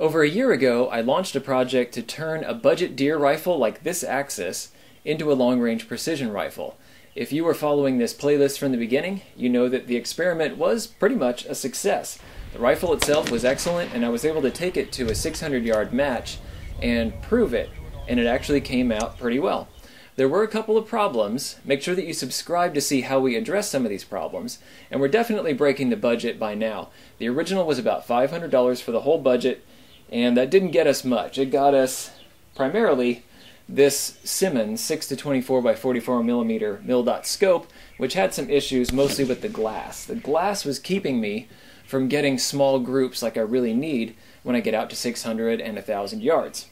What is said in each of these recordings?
Over a year ago, I launched a project to turn a budget deer rifle like this Axis into a long range precision rifle. If you were following this playlist from the beginning, you know that the experiment was pretty much a success. The rifle itself was excellent, and I was able to take it to a 600 yard match and prove it, and it actually came out pretty well. There were a couple of problems. Make sure that you subscribe to see how we address some of these problems. And we're definitely breaking the budget by now. The original was about $500 for the whole budget, and that didn't get us much. It got us primarily this Simmons 6 to 24 by 44 millimeter mil dot scope, which had some issues mostly with the glass. The glass was keeping me from getting small groups like I really need when I get out to 600 and 1,000 yards.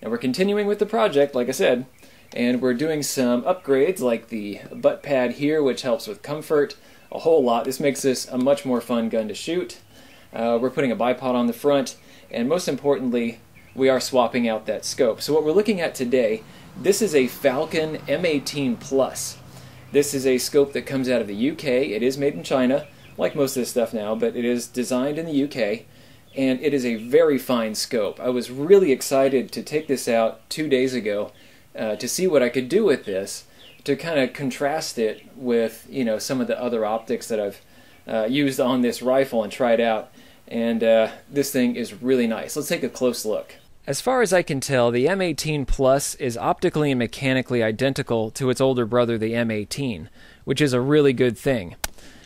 Now we're continuing with the project, like I said, and we're doing some upgrades like the butt pad here, which helps with comfort a whole lot. This makes this a much more fun gun to shoot. Uh, we're putting a bipod on the front, and most importantly, we are swapping out that scope. So what we're looking at today, this is a Falcon M18 Plus. This is a scope that comes out of the UK. It is made in China, like most of this stuff now, but it is designed in the UK, and it is a very fine scope. I was really excited to take this out two days ago uh, to see what I could do with this to kind of contrast it with you know some of the other optics that I've uh, used on this rifle and tried out. And uh, this thing is really nice. Let's take a close look. As far as I can tell, the M18 Plus is optically and mechanically identical to its older brother, the M18, which is a really good thing.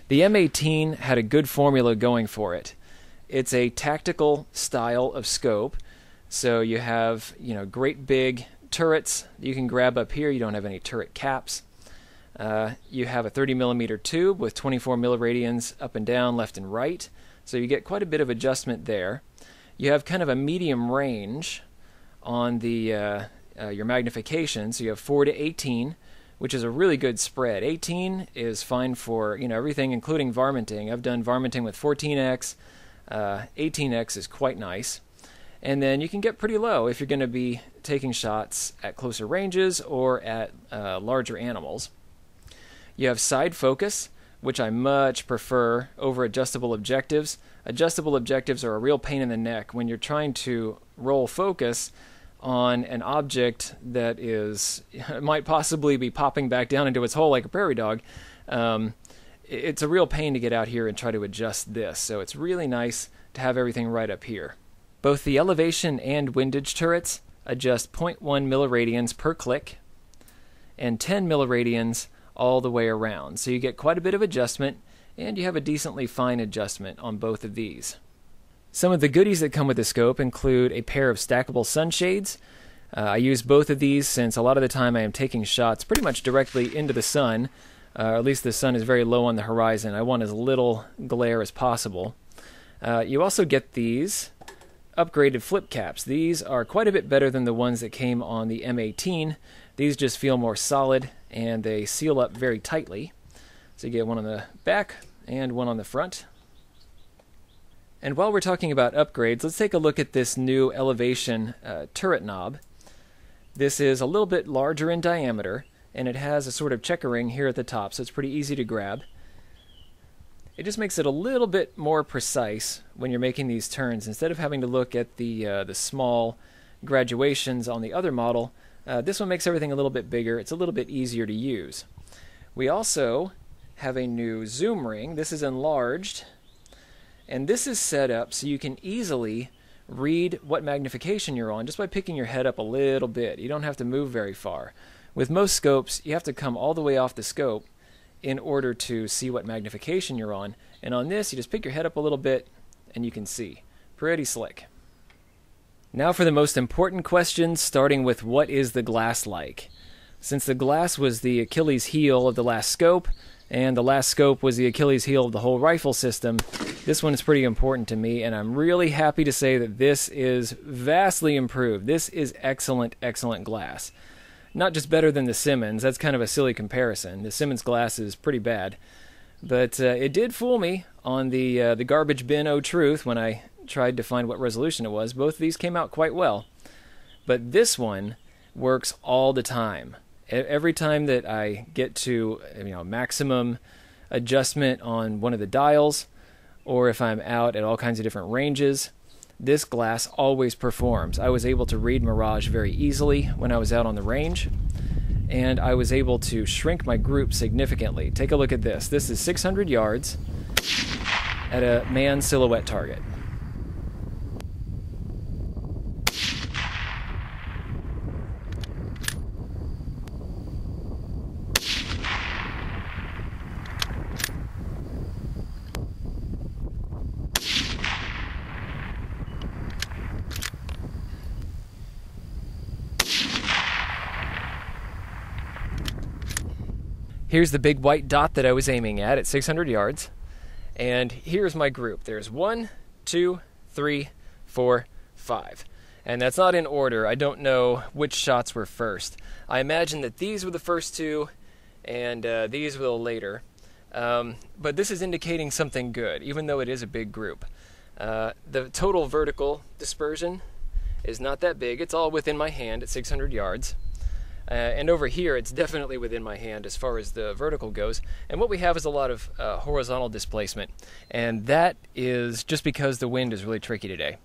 The M18 had a good formula going for it. It's a tactical style of scope, so you have, you know, great big turrets you can grab up here. You don't have any turret caps. Uh, you have a 30 millimeter tube with 24 milliradians up and down, left and right. So you get quite a bit of adjustment there. You have kind of a medium range on the uh, uh, your magnification. So you have 4 to 18, which is a really good spread. 18 is fine for you know everything, including varminting. I've done varminting with 14x. 18x uh, is quite nice. And then you can get pretty low if you're going to be taking shots at closer ranges or at uh, larger animals. You have side focus, which I much prefer over adjustable objectives. Adjustable objectives are a real pain in the neck when you're trying to roll focus on an object that is might possibly be popping back down into its hole like a prairie dog. Um, it's a real pain to get out here and try to adjust this. So it's really nice to have everything right up here. Both the elevation and windage turrets adjust 0.1 milliradians per click and 10 milliradians all the way around. So you get quite a bit of adjustment and you have a decently fine adjustment on both of these. Some of the goodies that come with the scope include a pair of stackable sunshades. Uh, I use both of these since a lot of the time I am taking shots pretty much directly into the sun, uh, or at least the sun is very low on the horizon. I want as little glare as possible. Uh, you also get these upgraded flip caps. These are quite a bit better than the ones that came on the M18. These just feel more solid and they seal up very tightly. So you get one on the back and one on the front. And while we're talking about upgrades, let's take a look at this new elevation uh, turret knob. This is a little bit larger in diameter and it has a sort of checkering here at the top, so it's pretty easy to grab. It just makes it a little bit more precise when you're making these turns. Instead of having to look at the uh, the small graduations on the other model, uh, this one makes everything a little bit bigger. It's a little bit easier to use. We also have a new zoom ring. This is enlarged, and this is set up so you can easily read what magnification you're on just by picking your head up a little bit. You don't have to move very far. With most scopes, you have to come all the way off the scope in order to see what magnification you're on. And on this, you just pick your head up a little bit and you can see. Pretty slick. Now for the most important questions, starting with what is the glass like? Since the glass was the Achilles heel of the last scope, and the last scope was the Achilles heel of the whole rifle system, this one is pretty important to me, and I'm really happy to say that this is vastly improved. This is excellent, excellent glass not just better than the Simmons. That's kind of a silly comparison. The Simmons glass is pretty bad, but uh, it did fool me on the uh, the garbage bin. O truth! When I tried to find what resolution it was, both of these came out quite well, but this one works all the time. Every time that I get to you know maximum adjustment on one of the dials, or if I'm out at all kinds of different ranges, this glass always performs. I was able to read Mirage very easily when I was out on the range, and I was able to shrink my group significantly. Take a look at this. This is 600 yards at a man silhouette target. Here's the big white dot that I was aiming at at 600 yards. And here's my group. There's one, two, three, four, five. And that's not in order. I don't know which shots were first. I imagine that these were the first two, and uh, these were later. Um, but this is indicating something good, even though it is a big group. Uh, the total vertical dispersion is not that big. It's all within my hand at 600 yards. Uh, and over here, it's definitely within my hand as far as the vertical goes. And what we have is a lot of uh, horizontal displacement. And that is just because the wind is really tricky today.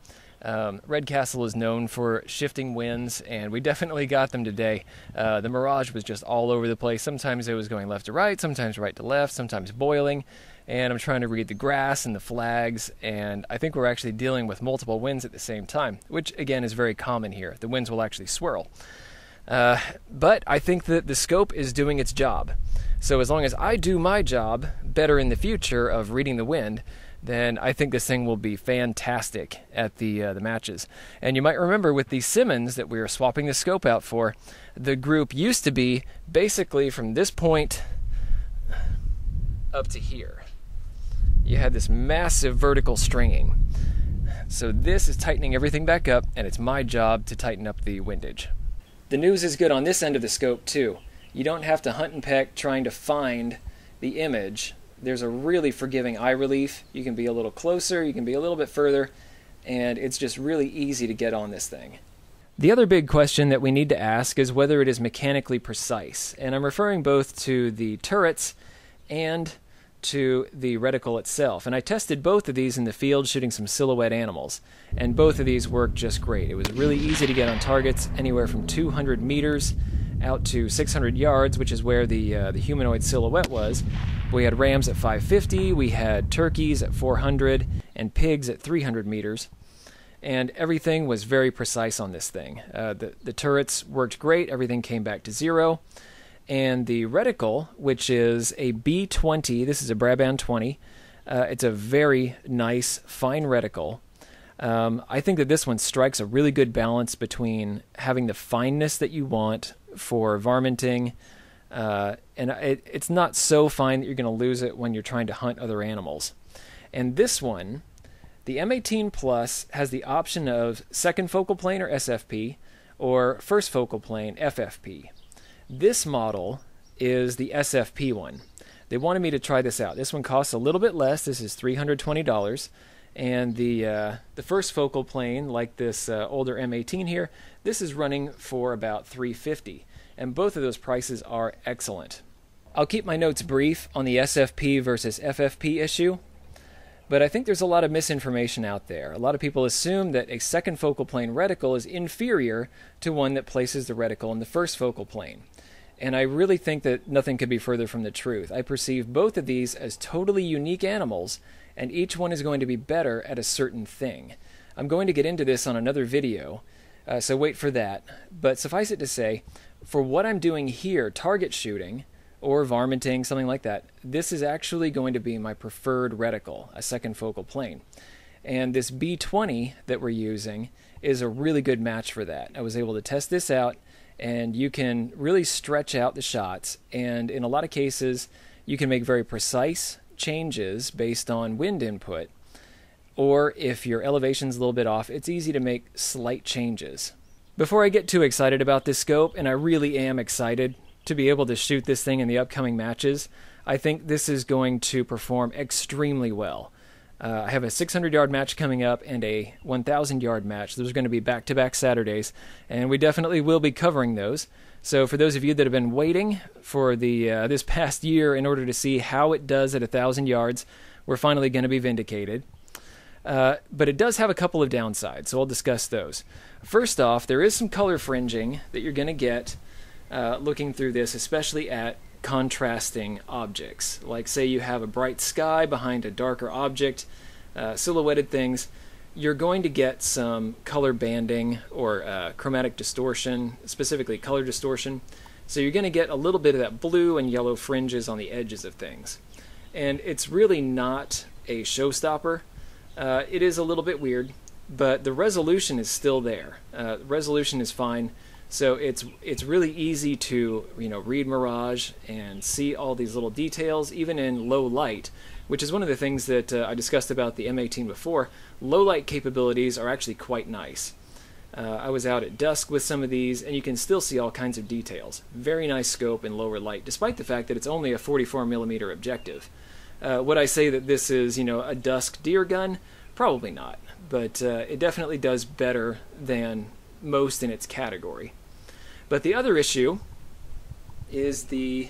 Um, Redcastle is known for shifting winds, and we definitely got them today. Uh, the Mirage was just all over the place. Sometimes it was going left to right, sometimes right to left, sometimes boiling. And I'm trying to read the grass and the flags, and I think we're actually dealing with multiple winds at the same time, which again is very common here. The winds will actually swirl. Uh, but I think that the scope is doing its job. So as long as I do my job better in the future of reading the wind, then I think this thing will be fantastic at the uh, the matches. And you might remember with the Simmons that we were swapping the scope out for, the group used to be basically from this point up to here. You had this massive vertical stringing. So this is tightening everything back up, and it's my job to tighten up the windage. The news is good on this end of the scope too. You don't have to hunt and peck trying to find the image. There's a really forgiving eye relief. You can be a little closer, you can be a little bit further, and it's just really easy to get on this thing. The other big question that we need to ask is whether it is mechanically precise, and I'm referring both to the turrets and to the reticle itself. And I tested both of these in the field shooting some silhouette animals, and both of these worked just great. It was really easy to get on targets anywhere from 200 meters out to 600 yards, which is where the uh, the humanoid silhouette was. We had rams at 550, we had turkeys at 400, and pigs at 300 meters. And everything was very precise on this thing. Uh, the, the turrets worked great, everything came back to zero and the reticle, which is a B20. This is a Brabant 20. Uh, it's a very nice, fine reticle. Um, I think that this one strikes a really good balance between having the fineness that you want for varminting, uh, and it, it's not so fine that you're going to lose it when you're trying to hunt other animals. And this one, the M18 Plus, has the option of second focal plane or SFP, or first focal plane FFP. This model is the SFP one. They wanted me to try this out. This one costs a little bit less. This is $320. And the uh, the first focal plane, like this uh, older M18 here, this is running for about 350 and both of those prices are excellent. I'll keep my notes brief on the SFP versus FFP issue, but I think there's a lot of misinformation out there. A lot of people assume that a second focal plane reticle is inferior to one that places the reticle in the first focal plane. And I really think that nothing could be further from the truth. I perceive both of these as totally unique animals, and each one is going to be better at a certain thing. I'm going to get into this on another video, uh, so wait for that. But suffice it to say, for what I'm doing here, target shooting, or varminting, something like that, this is actually going to be my preferred reticle, a second focal plane. And this B20 that we're using is a really good match for that. I was able to test this out and you can really stretch out the shots. And in a lot of cases, you can make very precise changes based on wind input. Or if your elevation's a little bit off, it's easy to make slight changes. Before I get too excited about this scope, and I really am excited to be able to shoot this thing in the upcoming matches, I think this is going to perform extremely well. Uh, I have a 600 yard match coming up and a 1,000 yard match. Those are going to be back to back Saturdays, and we definitely will be covering those. So, for those of you that have been waiting for the uh, this past year in order to see how it does at 1,000 yards, we're finally going to be vindicated. Uh, but it does have a couple of downsides, so I'll discuss those. First off, there is some color fringing that you're going to get uh, looking through this, especially at contrasting objects. Like, say, you have a bright sky behind a darker object, uh, silhouetted things. You're going to get some color banding or uh, chromatic distortion, specifically color distortion. So you're going to get a little bit of that blue and yellow fringes on the edges of things. And it's really not a showstopper. Uh, it is a little bit weird, but the resolution is still there. Uh, resolution is fine. So it's it's really easy to you know read Mirage and see all these little details even in low light, which is one of the things that uh, I discussed about the M18 before. Low light capabilities are actually quite nice. Uh, I was out at dusk with some of these, and you can still see all kinds of details. Very nice scope in lower light, despite the fact that it's only a 44 millimeter objective. Uh, would I say that this is, you know, a dusk deer gun? Probably not, but uh, it definitely does better than most in its category. But the other issue is the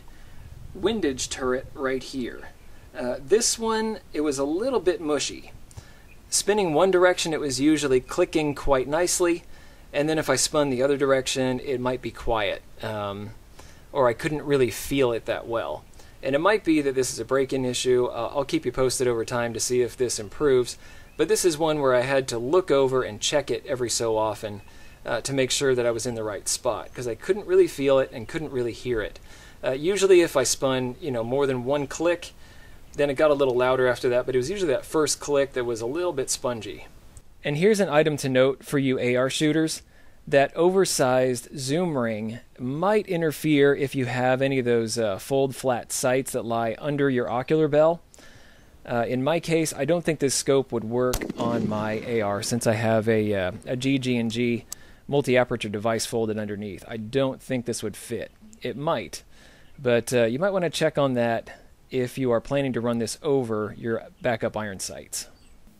windage turret right here. Uh, this one, it was a little bit mushy. Spinning one direction, it was usually clicking quite nicely, and then if I spun the other direction, it might be quiet, um, or I couldn't really feel it that well. And it might be that this is a break-in issue. Uh, I'll keep you posted over time to see if this improves. But this is one where I had to look over and check it every so often uh, to make sure that I was in the right spot because I couldn't really feel it and couldn't really hear it. Uh, usually, if I spun, you know, more than one click, then it got a little louder after that. But it was usually that first click that was a little bit spongy. And here's an item to note for you AR shooters that oversized zoom ring might interfere if you have any of those uh, fold flat sights that lie under your ocular bell. Uh, in my case, I don't think this scope would work on my AR since I have a, uh, a GG&G multi-aperture device folded underneath. I don't think this would fit. It might, but uh, you might want to check on that if you are planning to run this over your backup iron sights.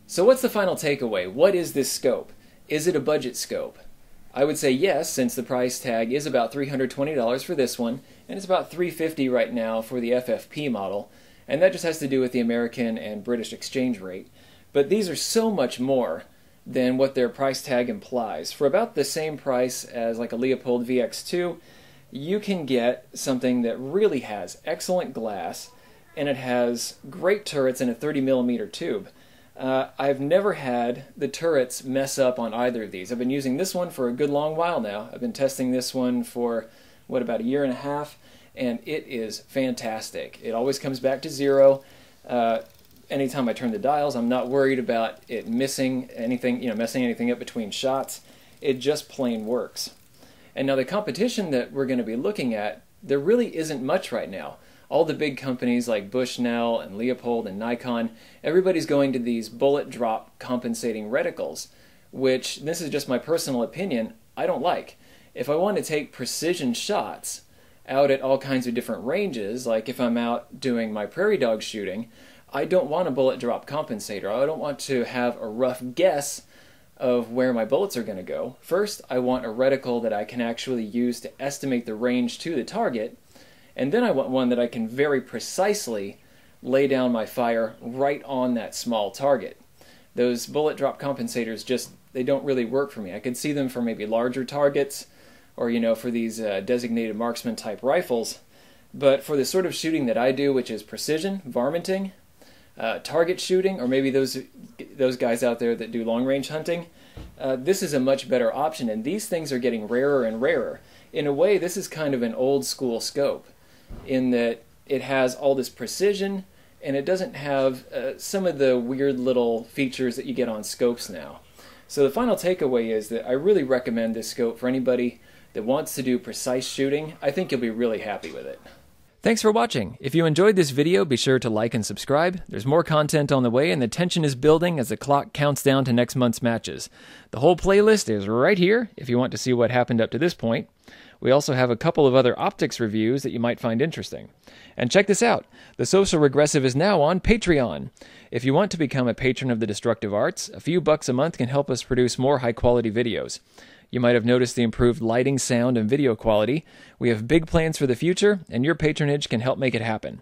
So what's the final takeaway? What is this scope? Is it a budget scope? I would say yes, since the price tag is about $320 for this one, and it's about 350 right now for the FFP model, and that just has to do with the American and British exchange rate. But these are so much more than what their price tag implies. For about the same price as like a Leupold VX2, you can get something that really has excellent glass and it has great turrets in a 30 millimeter tube. Uh, I've never had the turrets mess up on either of these. I've been using this one for a good long while now. I've been testing this one for, what, about a year and a half, and it is fantastic. It always comes back to zero. Uh, anytime I turn the dials, I'm not worried about it missing anything, you know, messing anything up between shots. It just plain works. And now the competition that we're going to be looking at, there really isn't much right now all the big companies like Bushnell and Leupold and Nikon, everybody's going to these bullet drop compensating reticles, which, this is just my personal opinion, I don't like. If I want to take precision shots out at all kinds of different ranges, like if I'm out doing my prairie dog shooting, I don't want a bullet drop compensator. I don't want to have a rough guess of where my bullets are going to go. First, I want a reticle that I can actually use to estimate the range to the target and then I want one that I can very precisely lay down my fire right on that small target. Those bullet drop compensators just, they don't really work for me. I could see them for maybe larger targets or, you know, for these uh, designated marksman type rifles. But for the sort of shooting that I do, which is precision, varminting, uh, target shooting, or maybe those those guys out there that do long range hunting, uh, this is a much better option. And these things are getting rarer and rarer. In a way, this is kind of an old school scope in that it has all this precision and it doesn't have uh, some of the weird little features that you get on scopes now. So the final takeaway is that I really recommend this scope for anybody that wants to do precise shooting. I think you'll be really happy with it. Thanks for watching. If you enjoyed this video, be sure to like and subscribe. There's more content on the way, and the tension is building as the clock counts down to next month's matches. The whole playlist is right here if you want to see what happened up to this point. We also have a couple of other optics reviews that you might find interesting. And check this out The Social Regressive is now on Patreon. If you want to become a patron of the destructive arts, a few bucks a month can help us produce more high quality videos. You might have noticed the improved lighting, sound, and video quality. We have big plans for the future, and your patronage can help make it happen.